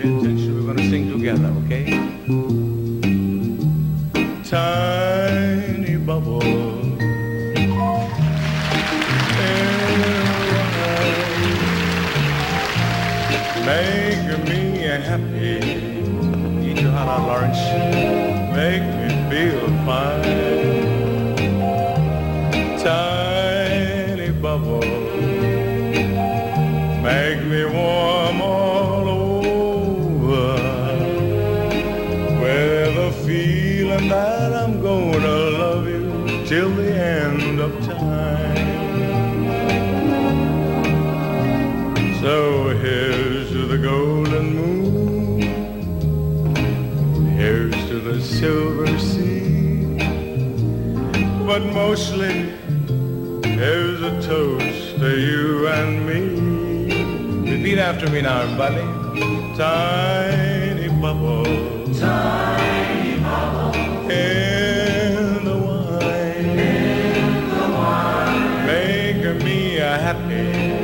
We're gonna sing together, okay? Tiny bubble. Make me happy. Make me feel fine. Warm all over. With a feeling that I'm gonna love you till the end of time. So here's to the golden moon. Here's to the silver sea. But mostly, here's a toast to you and me. After me now, everybody. Tiny bubble. Tiny bubble. In the wine. In the wine. Make me happy.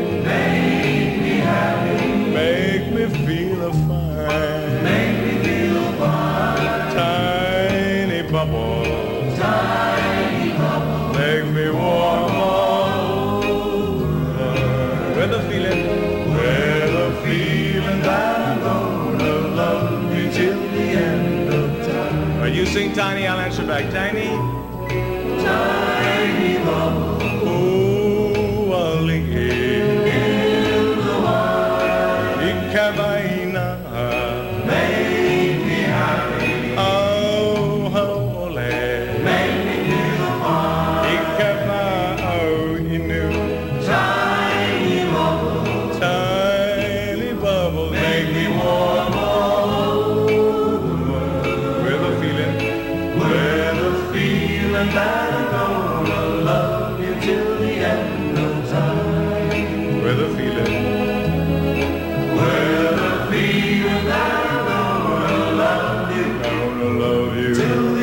sing Tiny, I'll answer back. Tiny, Tiny love, Oh, I'll link in the wine. and that I'm gonna love you till the end of time. With a feeling. With a feeling that I'm gonna love you. Gonna love you. Till